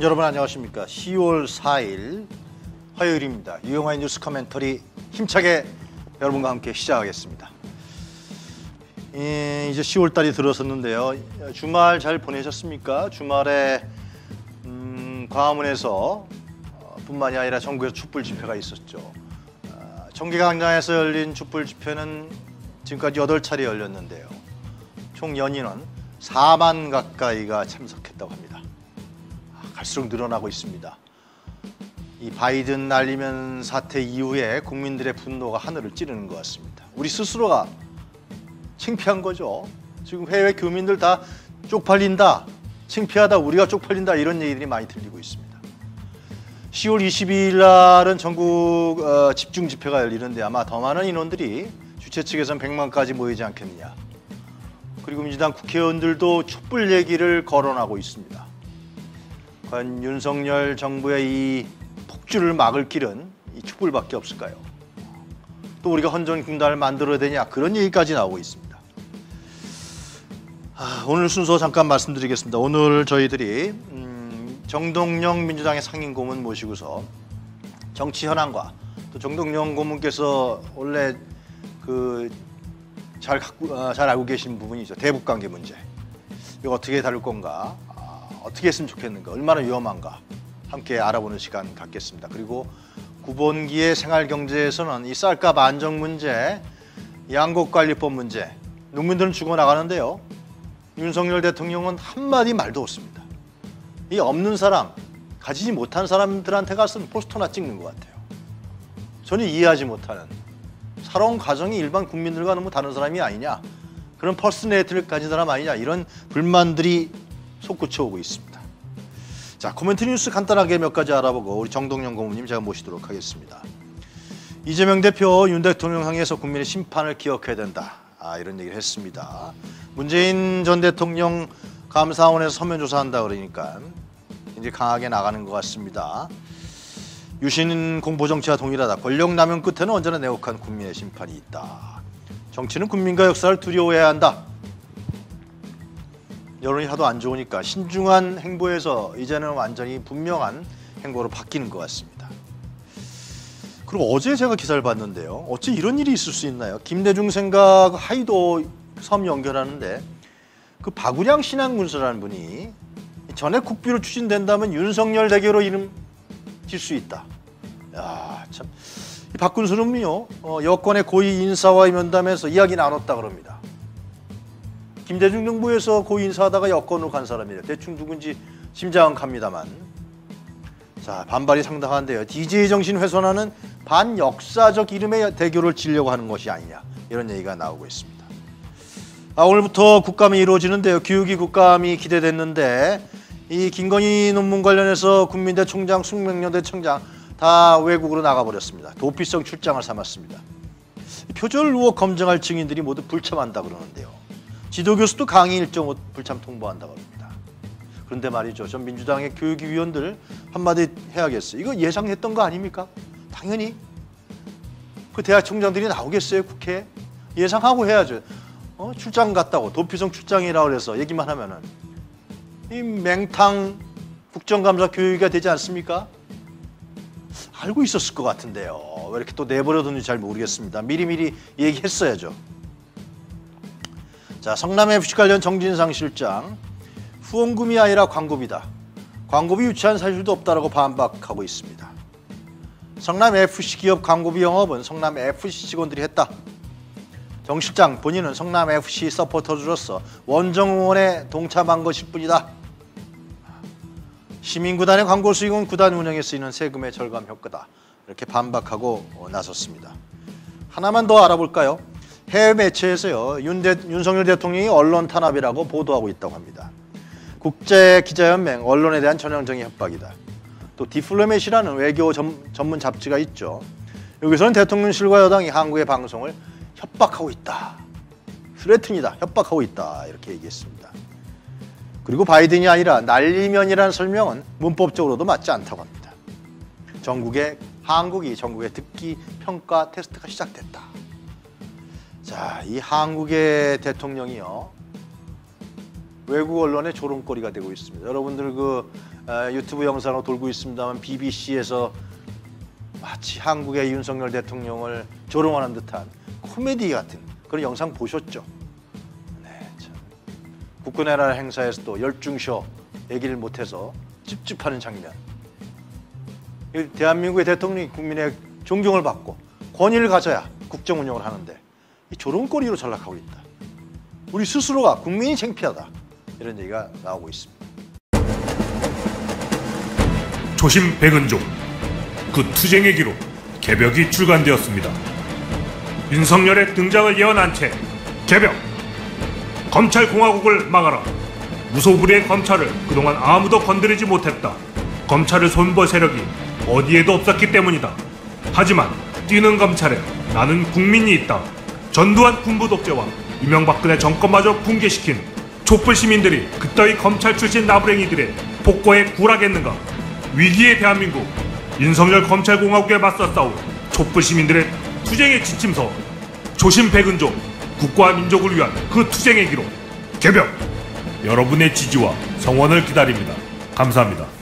여러분 안녕하십니까? 10월 4일 화요일입니다. 유영화의 뉴스 커멘터리 힘차게 여러분과 함께 시작하겠습니다. 예, 이제 10월 달이 들어섰는데요. 주말 잘 보내셨습니까? 주말에 음, 광화문에서 어, 뿐만이 아니라 전국에서 촛불 집회가 있었죠. 아, 청계광장에서 열린 촛불 집회는 지금까지 8차례 열렸는데요. 총 연인원 4만 가까이가 참석했다고 합니다 갈수록 늘어나고 있습니다. 이 바이든 날리면 사태 이후에 국민들의 분노가 하늘을 찌르는 것 같습니다. 우리 스스로가 창피한 거죠. 지금 해외 교민들 다 쪽팔린다, 창피하다, 우리가 쪽팔린다 이런 얘기들이 많이 들리고 있습니다. 10월 22일 날은 전국 어, 집중 집회가 열리는데 아마 더 많은 인원들이 주최 측에서는 100만까지 모이지 않겠느냐. 그리고 민주당 국회의원들도 촛불 얘기를 거론하고 있습니다. 윤석열 정부의 이 폭주를 막을 길은 이 촛불밖에 없을까요? 또 우리가 헌정 군단을 만들어야 되냐 그런 얘기까지 나오고 있습니다. 아, 오늘 순서 잠깐 말씀드리겠습니다. 오늘 저희들이 음, 정동영 민주당의 상임 고문 모시고서 정치 현황과 또 정동영 고문께서 원래 그잘 아, 잘 알고 계신 부분이죠 대북 관계 문제 이거 어떻게 다룰 건가 어떻게 했으면 좋겠는가, 얼마나 위험한가 함께 알아보는 시간 갖겠습니다. 그리고 구본기의 생활경제에서는 이 쌀값 안정 문제, 양곡관리법 문제, 농민들은 죽어나가는데요. 윤석열 대통령은 한마디 말도 없습니다. 이 없는 사람, 가지지 못한 사람들한테 가서는 포스터나 찍는 것 같아요. 전혀 이해하지 못하는 살아온 가정이 일반 국민들과 너무 다른 사람이 아니냐 그런 personality를 가진 사람 아니냐 이런 불만들이 솟구쳐 오고 있습니다. 자, 코멘트 뉴스 간단하게 몇 가지 알아보고 우리 정동영 고문님 제가 모시도록 하겠습니다. 이재명 대표 윤 대통령 향해서 국민의 심판을 기억해야 된다. 아, 이런 얘기를 했습니다. 문재인 전 대통령 감사원에서 서면 조사한다 그러니까 이제 강하게 나가는 것 같습니다. 유신 공보 정치와 동일하다. 권력 남용 끝에는 언제나 내혹한 국민의 심판이 있다. 정치는 국민과 역사를 두려워해야 한다. 여론이 하도 안 좋으니까 신중한 행보에서 이제는 완전히 분명한 행보로 바뀌는 것 같습니다. 그리고 어제 제가 기사를 봤는데요. 어째 이런 일이 있을 수 있나요? 김대중 생각 하이도 섬 연결하는데 그 박우량 신앙문서라는 분이 전액 국비로 추진된다면 윤석열 대교로 이름 질 수 있다. 야, 참. 이 박군수는요, 어, 여권의 고위 인사와 면담에서 이야기 나눴다 그럽니다. 김대중 정부에서 고 인사하다가 여권으로 간 사람이에요. 대충 누군지 심장은 갑니다만. 자 반발이 상당한데요. DJ 정신 훼손하는 반역사적 이름의 대교를 지려고 하는 것이 아니냐 이런 얘기가 나오고 있습니다. 아, 오늘부터 국감이 이루어지는데요. 교육이 국감이 기대됐는데 이 김건희 논문 관련해서 국민대 총장, 숙명여대 총장 다 외국으로 나가버렸습니다. 도피성 출장을 삼았습니다. 표절 의혹 검증할 증인들이 모두 불참한다 그러는데요. 지도교수도 강의 일정 불참 통보한다고 합니다. 그런데 말이죠. 전 민주당의 교육위원들 한마디 해야겠어요. 이거 예상했던 거 아닙니까? 당연히 그 대학 총장들이 나오겠어요 국회 예상하고 해야죠. 어, 출장 갔다고 도피성 출장이라고 그래서 얘기만 하면은 이 맹탕 국정감사 교육이 되지 않습니까? 알고 있었을 것 같은데요. 왜 이렇게 또 내버려뒀는지 잘 모르겠습니다. 미리미리 얘기했어야죠. 자, 성남 FC 관련 정진상 실장 후원금이 아니라 광고비다. 광고비 유치한 사실도 없다라고 반박하고 있습니다. 성남 FC 기업 광고비 영업은 성남 FC 직원들이 했다. 정 실장 본인은 성남 FC 서포터즈로서 원정 응원에 동참한 것일 뿐이다. 시민구단의 광고 수익은 구단 운영에 쓰이는 세금의 절감 효과다. 이렇게 반박하고 나섰습니다. 하나만 더 알아볼까요? 해외 매체에서요 윤 대, 윤석열 대통령이 언론 탄압이라고 보도하고 있다고 합니다. 국제 기자연맹 언론에 대한 전형적인 협박이다. 또 디플로맷이라는 외교 전, 문 잡지가 있죠. 여기서는 대통령실과 여당이 한국의 방송을 협박하고 있다. 스레튼이다. 협박하고 있다. 이렇게 얘기했습니다. 그리고 바이든이 아니라 날리면이라는 설명은 문법적으로도 맞지 않다고 합니다. 전국의 한국이 전국의 듣기 평가 테스트가 시작됐다. 자, 이 한국의 대통령이요. 외국 언론의 조롱거리가 되고 있습니다. 여러분들 그 어, 유튜브 영상으로 돌고 있습니다만 BBC에서 마치 한국의 윤석열 대통령을 조롱하는 듯한 코미디 같은 그런 영상 보셨죠? 네, 참. 국군의 날 행사에서도 열중쇼 얘기를 못해서 찝찝하는 장면. 이 대한민국의 대통령이 국민의 존경을 받고 권위를 가져야 국정 운영을 하는데 이 조롱거리로 전락하고 있다. 우리 스스로가 국민이 창피하다 이런 얘기가 나오고 있습니다. 조심 백은종 그 투쟁의 기로 개벽이 출간되었습니다. 윤석열의 등장을 예언한 채 개벽 검찰 공화국을 막아라 무소불위의 검찰을 그동안 아무도 건드리지 못했다. 검찰을 손볼 세력이 어디에도 없었기 때문이다. 하지만 뛰는 검찰에 나는 국민이 있다. 전두환 군부 독재와 이명박근혜 정권마저 붕괴시킨 촛불 시민들이 그따위 검찰 출신 나부랭이들의 복고에 굴하겠는가? 위기의 대한민국 윤석열 검찰공화국에 맞서 싸운 촛불 시민들의 투쟁의 지침서 조심 백은종 국가와 민족을 위한 그 투쟁의 기록 개벽 여러분의 지지와 성원을 기다립니다. 감사합니다.